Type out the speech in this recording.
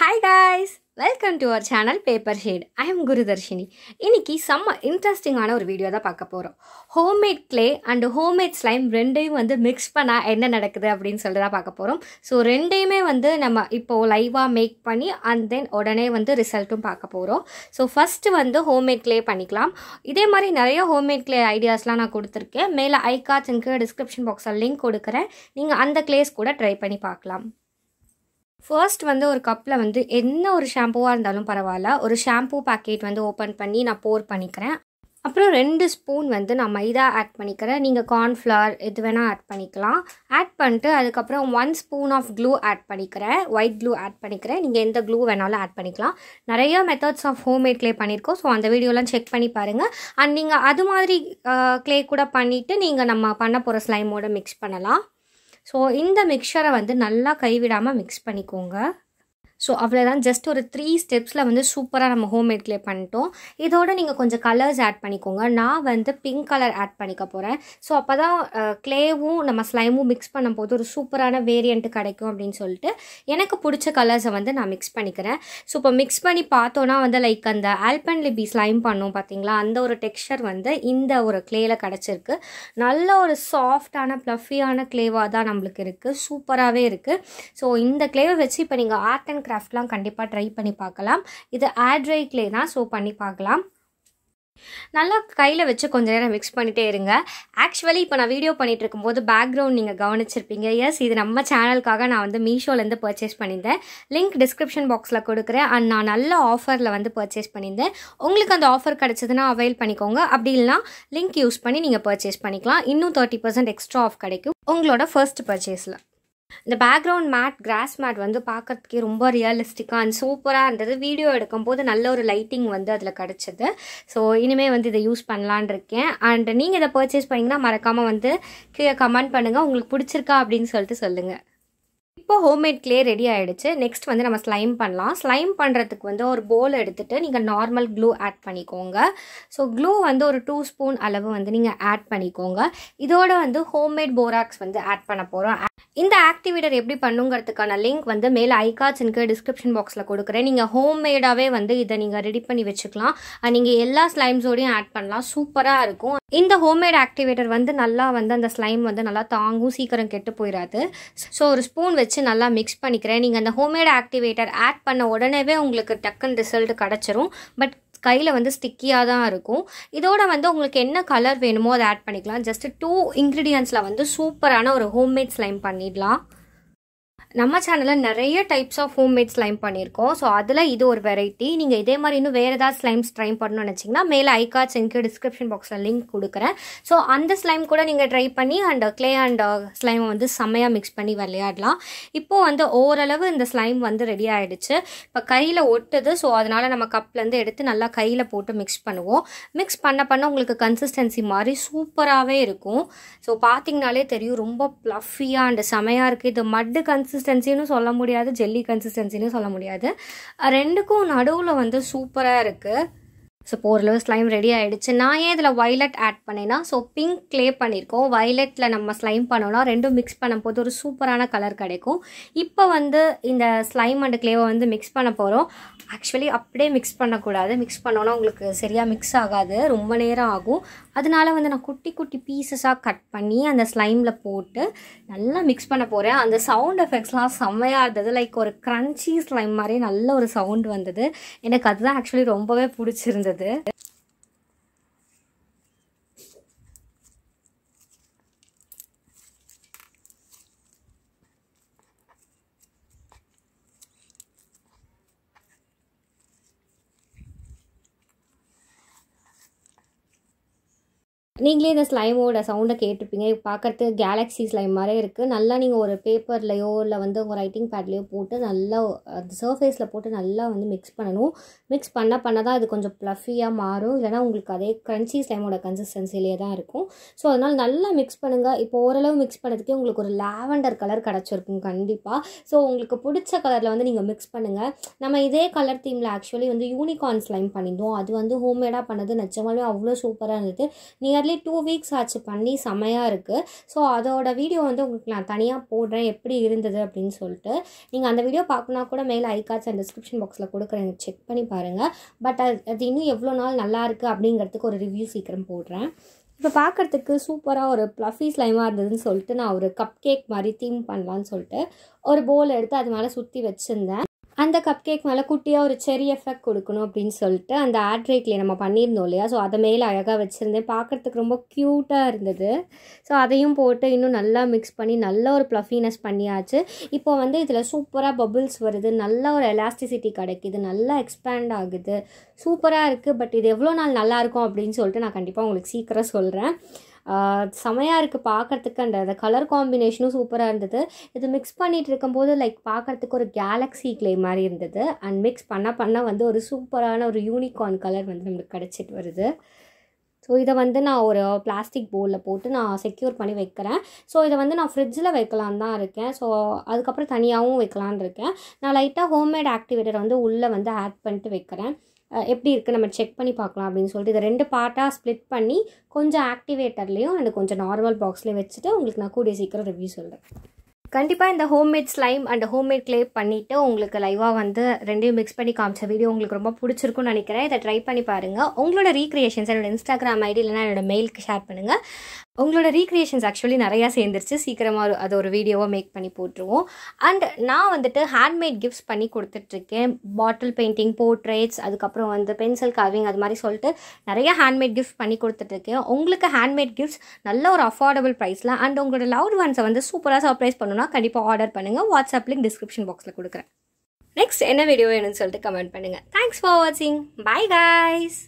Hi guys welcome to our channel Paper Shade I am Gurudharshini இன்னைக்கு செம்ம இன்ட்ரெஸ்டிங்கான ஒரு வீடியோ தான் பார்க்க போகிறோம் homemade clay and homemade slime ரெண்டையும் வந்து மிக்ஸ் பண்ணால் என்ன நடக்குது அப்படின்னு சொல்லிட்டு தான் பார்க்க போகிறோம் ஸோ ரெண்டையுமே வந்து நம்ம இப்போது லைவாக மேக் பண்ணி அண்ட் தென் உடனே வந்து ரிசல்ட்டும் பார்க்க போகிறோம் ஸோ ஃபஸ்ட்டு வந்து ஹோம்மேட் க்ளே பண்ணிக்கலாம். இதே மாதிரி நிறைய ஹோம்மேட் க்ளே ஐடியாஸ்லாம் நான் கொடுத்துருக்கேன். மேலே ஐ கார்ட்ஸ் எனக்கு டிஸ்கிரிப்ஷன் பாக்ஸில் லிங்க் கொடுக்குறேன். நீங்கள் அந்த க்ளேஸ் கூட ட்ரை பண்ணி பார்க்கலாம். ஃபர்ஸ்ட் வந்து ஒரு கப்பில் வந்து என்ன ஒரு ஷாம்புவாக இருந்தாலும் பரவாயில்ல. ஒரு ஷாம்பூ பேக்கெட் வந்து ஓப்பன் பண்ணி நான் போர் பண்ணிக்கிறேன். அப்புறம் ரெண்டு ஸ்பூன் வந்து நான் மைதா ஆட் பண்ணிக்கிறேன். நீங்கள் கார்ன்ஃப்ளவர் எது வேணால் ஆட் பண்ணிக்கலாம். ஆட் பண்ணிட்டு அதுக்கப்புறம் one spoon of glue add பண்ணிக்கிறேன். ஒயிட் க்ளூ ஆட் பண்ணிக்கிறேன். நீங்கள் எந்த க்ளூ வேணாலும் ஆட் பண்ணிக்கலாம். நிறைய மெத்தட்ஸ் ஆஃப் ஹோம்மேட் க்ளே பண்ணியிருக்கோம். ஸோ அந்த வீடியோலாம் செக் பண்ணி பாருங்கள் அண்ட் நீங்கள் அது மாதிரி க்ளே கூட பண்ணிவிட்டு நீங்கள் நம்ம பண்ண போகிற ஸ்லைமோட மிக்ஸ் பண்ணலாம். ஸோ இந்த மிக்சரை வந்து நல்லா கைவிடாமல் மிக்ஸ் பண்ணிக்கோங்க. ஸோ அவ்வளோதான் ஜஸ்ட் ஒரு த்ரீ ஸ்டெப்ஸில் வந்து சூப்பராக நம்ம ஹோம்மேட் க்ளே பண்ணிட்டோம். இதோட நீங்கள் கொஞ்சம் கலர்ஸ் ஆட் பண்ணிக்கோங்க. நான் வந்து பிங்க் கலர் ஆட் பண்ணிக்க போகிறேன் ஸோ அப்போ தான் க்ளேவும் நம்ம ஸ்லைமும் மிக்ஸ் பண்ணும்போது ஒரு சூப்பரான வேரியண்ட்டு கிடைக்கும் அப்படின்னு சொல்லிட்டு எனக்கு பிடிச்ச கலர்ஸை வந்து நான் மிக்ஸ் பண்ணிக்கிறேன். ஸோ இப்போ மிக்ஸ் பண்ணி பார்த்தோன்னா வந்து லைக் அந்த ஆல்பன் லிபி ஸ்லைம் பண்ணோம் பார்த்தீங்களா அந்த ஒரு டெக்ஸ்சர் வந்து இந்த ஒரு க்ளேயில் கிடச்சிருக்கு. நல்ல ஒரு சாஃப்டான ப்ளஃபியான க்ளேவாக தான் நம்மளுக்கு இருக்குது சூப்பராகவே இருக்குது ஸோ இந்த க்ளேவை வச்சு இப்போ நீங்கள் ஆர்ட் அண்ட் கிராஃப்ட்லாம் கண்டிப்பாக ட்ரை பண்ணி பார்க்கலாம். இது ஆட்ரை கிளே தான் ஸோ பண்ணி பார்க்கலாம். நல்லா கையில் வச்சு கொஞ்ச நேரம் மிக்ஸ் பண்ணிகிட்டே இருங்க. ஆக்சுவலி இப்போ நான் வீடியோ பண்ணிகிட்டு இருக்கும்போது பேக்ரவுண்ட் நீங்கள் கவனிச்சிருப்பீங்க. எஸ் இது நம்ம சேனலுக்காக நான் வந்து மீஷோலேருந்து பர்ச்சேஸ் பண்ணியிருந்தேன். லிங்க் டிஸ்கிரிப்ஷன் பாக்ஸில் கொடுக்குறேன். அண்ட் நான் நல்ல ஆஃபரில் வந்து பர்ச்சேஸ் பண்ணியிருந்தேன். உங்களுக்கு அந்த ஆஃபர் கிடச்சதுன்னா அவைல் பண்ணிக்கோங்க. அப்படி இல்லைனா லிங்க் யூஸ் பண்ணி நீங்கள் பர்ச்சேஸ் பண்ணிக்கலாம். இன்னும் தேர்ட்டி பர்சன்ட் எக்ஸ்ட்ரா ஆஃப் கிடைக்கும். உங்களோட ஃபர்ஸ்ட் பர்ச்சேஸில் இந்த பேக்ரவுண்ட் மேட் கிராஸ் மேட் வந்து பார்க்கறதுக்கே ரொம்ப ரியலிஸ்டிக்காக அண்ட் சூப்பராக இருந்தது. வீடியோ எடுக்கும்போது நல்ல ஒரு லைட்டிங் வந்து அதில் கிடச்சிது. ஸோ இனிமேல் வந்து இதை யூஸ் பண்ணலான் இருக்கேன். அண்ட் நீங்கள் இதை பர்ச்சேஸ் பண்ணிங்கன்னா மறக்காமல் வந்து கீழே கமெண்ட் பண்ணுங்கள் உங்களுக்கு பிடிச்சிருக்கா அப்படின்னு சொல்லிட்டு சொல்லுங்கள் இப்போ ஹோம்மேட் கிளே ரெடி ஆகிடுச்சு நெக்ஸ்ட் வந்து நம்ம ஸ்லைம் பண்ணலாம். ஸ்லைம் பண்ணுறதுக்கு வந்து ஒரு போல் எடுத்துகிட்டு நீங்கள் நார்மல் க்ளூ ஆட் பண்ணிக்கோங்க. ஸோ க்ளூ வந்து ஒரு டூ ஸ்பூன் அளவு வந்து நீங்கள் ஆட் பண்ணிக்கோங்க. இதோட வந்து ஹோம்மேட் போராக்ஸ் வந்து ஆட் பண்ண போகிறோம் இந்த ஆக்டிவேட்டர் எப்படி பண்ணுங்கிறதுக்கான லிங்க் வந்து மேலே ஐகார்ட்ஸுக்கு டிஸ்கிரிப்ஷன் பாக்ஸில் கொடுக்குறேன். நீங்கள் ஹோம்மேடாகவே வந்து இதை நீங்கள் ரெடி பண்ணி வச்சுக்கலாம். நீங்கள் எல்லா ஸ்லைம்ஸோடையும் ஆட் பண்ணலாம். சூப்பராக இருக்கும். இந்த ஹோம்மேட் ஆக்டிவேட்டர் வந்து நல்லா வந்து அந்த ஸ்லைம் வந்து நல்லா தாங்கும் சீக்கிரம் கெட்டு போயிடாது ஸோ ஒரு ஸ்பூன் வச்சு நல்லா மிக்ஸ் பண்ணிக்கிறேன். நீங்கள் அந்த ஹோம்மேட் ஆக்டிவேட்டர் ஆட் பண்ண உடனேவே உங்களுக்கு டக்குன்னு ரிசல்ட் கிடச்சிரும். பட் கையில் வந்து ஸ்டிக்கியாக தான் இருக்கும். இதோட வந்து உங்களுக்கு என்ன கலர் வேணுமோ அதை ஆட் பண்ணிக்கலாம். ஜஸ்ட் டூ இன்க்ரீடியன்ஸில் வந்து சூப்பரான ஒரு ஹோம்மேட் ஸ்லைம் பண்ணிடலாம். நம்ம சேனலில் நிறைய டைப்ஸ் ஆஃப் ஹோம்மேட் ஸ்லைம் பண்ணியிருக்கோம். ஸோ அதில் இது ஒரு வெரைட்டி நீங்கள் இதே மாதிரி இன்னும் வேறு ஏதாவது ஸ்லைம்ஸ் ட்ரை பண்ணணும்னு நினச்சிங்கன்னா மேலே ஐகார்ட்ஸ் எனக்கு டிஸ்கிரிப்ஷன் பாக்ஸில் லிங்க் கொடுக்குறேன். ஸோ அந்த ஸ்லைம் கூட நீங்கள் ட்ரை பண்ணி அண்ட் க்ளே அண்ட் ஸ்லைமை வந்து செம்மையாக மிக்ஸ் பண்ணி விளையாடலாம். இப்போது வந்து ஓரளவு இந்த ஸ்லைம் வந்து ரெடி ஆகிடுச்சு இப்போ கையில் ஒட்டுது. ஸோ அதனால் நம்ம கப்லேருந்து எடுத்து நல்லா கையில் போட்டு மிக்ஸ் பண்ணுவோம். மிக்ஸ் பண்ண பண்ண உங்களுக்கு கன்சிஸ்டன்சி மாதிரி சூப்பராகவே இருக்கும். ஸோ பார்த்தீங்கனாலே தெரியும் ரொம்ப ப்ளஃபியாக அண்ட் செமையாக இருக்குது இது மட்டு கன்சிஸ் கன்சிஸ்டன்சின்னு சொல்ல முடியாது ஜெல்லி கன்சிஸ்டன்சின்னு சொல்ல முடியாது. ரெண்டுக்கும் நடுவில் வந்து சூப்பராக இருக்குது ஸோ இப்போ ஓரளவு ஸ்லைம் ரெடி ஆகிடுச்சு நான் ஏன் இதில் வைலட் ஆட் பண்ணேன்னா ஸோ பிங்க் க்ளே பண்ணியிருக்கோம் வைலட்டில் நம்ம ஸ்லைம் பண்ணோன்னா ரெண்டும் மிக்ஸ் பண்ணும்போது ஒரு சூப்பரான கலர் கிடைக்கும். இப்போ வந்து இந்த ஸ்லைம் அண்ட் க்ளேவை வந்து மிக்ஸ் பண்ண போகிறோம் ஆக்சுவலி அப்படியே மிக்ஸ் பண்ணக்கூடாது. மிக்ஸ் பண்ணோன்னா உங்களுக்கு சரியாக மிக்ஸ் ஆகாது. ரொம்ப நேரம் ஆகும். அதனால வந்து நான் குட்டி குட்டி பீசஸாக கட் பண்ணி அந்த ஸ்லைமில் போட்டு நல்லா மிக்ஸ் பண்ண போகிறேன் அந்த சவுண்ட் எஃபெக்ட்ஸ்லாம் செம்மையாக இருந்தது. லைக் ஒரு க்ரன்ச்சி ஸ்லைம் மாதிரி நல்ல ஒரு சவுண்ட் வந்தது. எனக்கு அதுதான் ஆக்சுவலி ரொம்பவே பிடிச்சிருந்தது. இருக்கிறது நீங்களே இந்த ஸ்லைமோட சவுண்டை கேட்டிருப்பீங்க. பார்க்குறது கேலக்ஸி ஸ்லைம் மாதிரி இருக்குது நல்லா நீங்கள் ஒரு பேப்பர்லையோ இல்லை வந்து உங்கள் ரைட்டிங் பேட்லேயோ போட்டு நல்லா அது சர்ஃபேஸில் போட்டு நல்லா வந்து மிக்ஸ் பண்ணணும். மிக்ஸ் பண்ண பண்ண தான் அது கொஞ்சம் ப்ளஃபியாக மாறும். இல்லைனா உங்களுக்கு அதே க்ரன்ச்சி ஸ்லைமோட கன்சிஸ்டன்சிலே தான் இருக்கும். ஸோ அதனால் நல்லா மிக்ஸ் பண்ணுங்கள் இப்போ ஓரளவு மிக்ஸ் பண்ணதுக்கே உங்களுக்கு ஒரு லாவெண்டர் கலர் கிடச்சிருக்கும் கண்டிப்பாக ஸோ உங்களுக்கு பிடிச்ச கலரில் வந்து நீங்கள் மிக்ஸ் பண்ணுங்கள் நம்ம இதே கலர் தீமில் ஆக்சுவலி வந்து யூனிகார்ன் ஸ்லைம் பண்ணியிருந்தோம். அது வந்து ஹோம்மேடாக பண்ணது. நிஜமாலே அவ்வளோ சூப்பராக இருந்தது. நியர்லி ஒன்லி டூ வீக்ஸ் ஆச்சு. பண்ணி செமையாக இருக்குது ஸோ அதோட வீடியோ வந்து உங்களுக்கு நான் தனியாக போடுறேன். எப்படி இருந்தது அப்படின்னு சொல்லிட்டு. நீங்கள் அந்த வீடியோ பார்க்கணுன்னா கூட மேலே ஐ கார்ட்ஸ் அண்ட் டிஸ்கிரிப்ஷன் பாக்ஸில் கொடுக்குறேன். செக் பண்ணி பாருங்கள் பட் அது அது இன்னும் எவ்வளோ நாள் நல்லா இருக்குது அப்படிங்கிறதுக்கு ஒரு ரிவ்யூ சீக்கிரம் போடுறேன். இப்போ பார்க்குறதுக்கு சூப்பராக ஒரு ப்ளஃபி ஸ்லைமாக இருந்ததுன்னு சொல்லிட்டு நான் ஒரு கப் கேக் மாதிரி தீம் பண்ணலான்னு சொல்லிட்டு ஒரு போல் எடுத்து அது மேலே சுற்றி வச்சுருந்தேன். அந்த கப் கேக் மேலே குட்டியாக ஒரு செரி எஃபெக்ட் கொடுக்கணும் அப்படின்னு சொல்லிட்டு அந்த ஆட் ஆட்ரேக்லேயே நம்ம பண்ணியிருந்தோம் இல்லையா? ஸோ அதை மேலே அழகாக வச்சுருந்தேன். பார்க்குறதுக்கு ரொம்ப க்யூட்டாக இருந்தது. ஸோ அதையும் போட்டு இன்னும் நல்லா மிக்ஸ் பண்ணி நல்ல ஒரு ப்ளஃபினஸ் பண்ணியாச்சு. இப்போ வந்து இதில் சூப்பராக பபுள்ஸ் வருது. நல்ல ஒரு எலாஸ்டிசிட்டி கிடைக்குது. நல்லா எக்ஸ்பேண்ட் ஆகுது. சூப்பராக இருக்குது பட் இது எவ்வளோ நாள் நல்லாயிருக்கும் அப்படின்னு சொல்லிட்டு நான் கண்டிப்பாக உங்களுக்கு சீக்கிரம் சொல்கிறேன் செமையாக இருக்குது பார்க்குறதுக்கு அந்த அந்த கலர் காம்பினேஷனும் சூப்பராக இருந்தது. இது மிக்ஸ் பண்ணிகிட்டு இருக்கும்போது லைக் பார்க்குறதுக்கு ஒரு கேலக்ஸி கிளே மாதிரி இருந்தது. அண்ட் மிக்ஸ் பண்ண பண்ண வந்து ஒரு சூப்பரான ஒரு யூனிகார்ன் கலர் வந்து நம்மளுக்கு கிடச்சிட்டு வருது. ஸோ இதை வந்து நான் ஒரு பிளாஸ்டிக் பவுலில் போட்டு நான் செக்யூர் பண்ணி வைக்கிறேன். ஸோ இதை வந்து நான் ஃப்ரிட்ஜில் வைக்கலாம் தான் இருக்கேன். ஸோ அதுக்கப்புறம் தனியாகவும் வைக்கலான் இருக்கேன். நான் லைட்டாக ஹோம்மேட் ஆக்டிவேட்டர் வந்து உள்ளே வந்து ஆட் பண்ணிட்டு வைக்கிறேன். எப்படி இருக்குது நம்ம செக் பண்ணி பார்க்கலாம் அப்படின்னு சொல்லிட்டு இதை ரெண்டு பார்ட்டாக ஸ்ப்ளிட் பண்ணி கொஞ்சம் ஆக்டிவேட்டர்லேயும் அண்ட் கொஞ்சம் நார்மல் பாக்ஸ்லேயும் வச்சுட்டு உங்களுக்கு நான் கூடிய சீக்கிரம் ரிவ்யூ சொல்கிறேன் கண்டிப்பாக இந்த homemade slime and homemade clay பண்ணிவிட்டு உங்களுக்கு லைவாக வந்து ரெண்டையும் மிக்ஸ் பண்ணி காமிச்ச வீடியோ உங்களுக்கு ரொம்ப பிடிச்சிருக்கும்னு நினைக்கிறேன். இதை ட்ரை பண்ணி பாருங்கள் உங்களோட ரீக்ரியேஷன்ஸ் என்னோட இன்ஸ்டாகிராம் ஐடி இல்லைனா என்னோட மெயிலுக்கு ஷேர் பண்ணுங்கள் உங்களோட ரீக்ரியேஷன்ஸ் ஆக்சுவலி நிறையா சேர்ந்துருச்சு. சீக்கிரமாக அது ஒரு வீடியோவாக மேக் பண்ணி போட்டுருவோம். அண்ட் நான் வந்துட்டு ஹேண்ட்மேட் கிஃப்ட்ஸ் பண்ணி கொடுத்துட்ருக்கேன். பாட்டில் பெயிண்டிங் போர்ட்ரேட்ஸ் அதுக்கப்புறம் வந்து பென்சில் கவிங் அது மாதிரி சொல்லிட்டு நிறைய ஹேண்ட்மேட் கிஃப்ட் பண்ணி கொடுத்துட்ருக்கேன். உங்களுக்கு ஹேண்ட்மேட் கிஃப்ட்ஸ் நல்ல ஒரு அஃபோர்டபுள் ப்ரைஸில் அண்ட் உங்களோட லவ்ட் ஒன்ஸை வந்து சூப்பராக சர்ப்ரைஸ் பண்ணணும்னா கண்டிப்பாக ஆர்டர் பண்ணுங்கள் வாட்ஸ்அப் லிங்க் டிஸ்கிரிப்ஷன் பாக்ஸில் கொடுக்குறேன். நெக்ஸ்ட் என்ன வீடியோ வேணும்னு சொல்லிட்டு கமெண்ட் பண்ணுங்கள் தேங்க்ஸ் ஃபார் வாட்சிங் பை காய்ஸ்